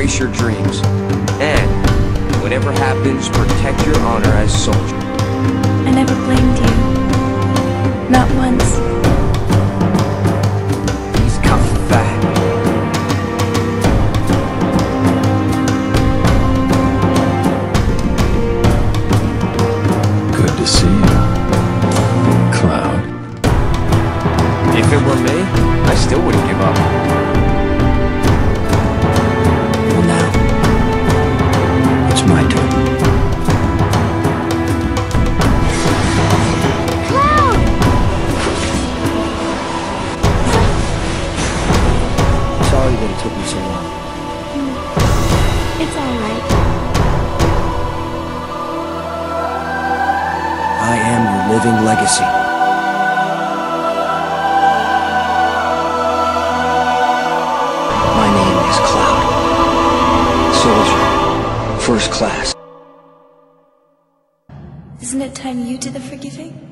embrace your dreams. And, whatever happens, protect your honor as soldier. I never blamed you. Not once. He's coming back. Good to see you, Cloud. If it were me, I still wouldn't give up. Sorry that it took me so long. It's alright. I am your living legacy. My name is Cloud. Soldier. First class. Isn't it time you did the forgiving?